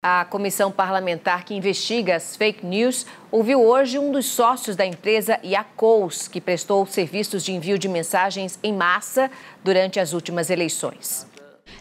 A comissão parlamentar que investiga as fake news ouviu hoje um dos sócios da empresa Yacous, que prestou serviços de envio de mensagens em massa durante as últimas eleições.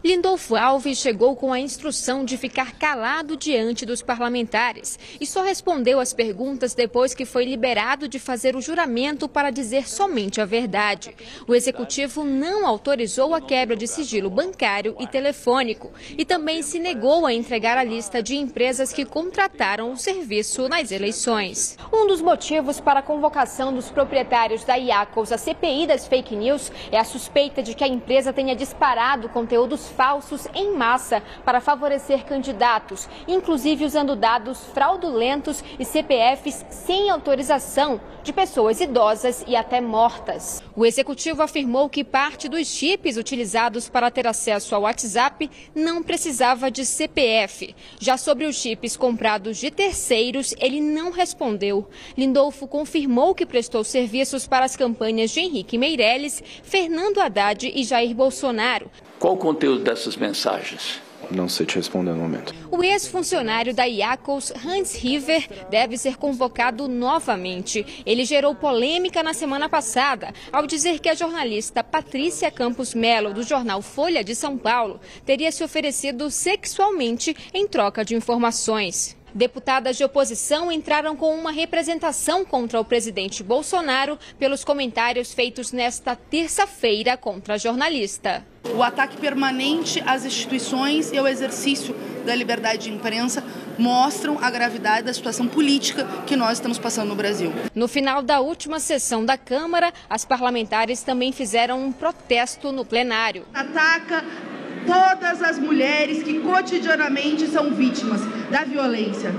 Lindolfo Alves chegou com a instrução de ficar calado diante dos parlamentares e só respondeu às perguntas depois que foi liberado de fazer o juramento para dizer somente a verdade. O executivo não autorizou a quebra de sigilo bancário e telefônico e também se negou a entregar a lista de empresas que contrataram o serviço nas eleições. Um dos motivos para a convocação dos proprietários da IACOS à CPI das fake news é a suspeita de que a empresa tenha disparado conteúdos falsos em massa para favorecer candidatos, inclusive usando dados fraudulentos e CPFs sem autorização de pessoas idosas e até mortas. O executivo afirmou que parte dos chips utilizados para ter acesso ao WhatsApp não precisava de CPF. Já sobre os chips comprados de terceiros, ele não respondeu. Lindolfo confirmou que prestou serviços para as campanhas de Henrique Meirelles, Fernando Haddad e Jair Bolsonaro. Qual o conteúdo dessas mensagens? Não sei te responder no momento. O ex-funcionário da Iacos, Hans River, deve ser convocado novamente. Ele gerou polêmica na semana passada ao dizer que a jornalista Patrícia Campos Melo, do jornal Folha de São Paulo, teria se oferecido sexualmente em troca de informações. Deputadas de oposição entraram com uma representação contra o presidente Bolsonaro pelos comentários feitos nesta terça-feira contra a jornalista. O ataque permanente às instituições e ao exercício da liberdade de imprensa mostram a gravidade da situação política que nós estamos passando no Brasil. No final da última sessão da Câmara, as parlamentares também fizeram um protesto no plenário. Ataca todas as mulheres que cotidianamente são vítimas da violência.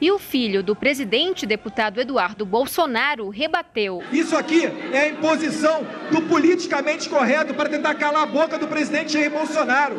E o filho do presidente, deputado Eduardo Bolsonaro, rebateu. Isso aqui é a imposição do politicamente correto para tentar calar a boca do presidente Jair Bolsonaro.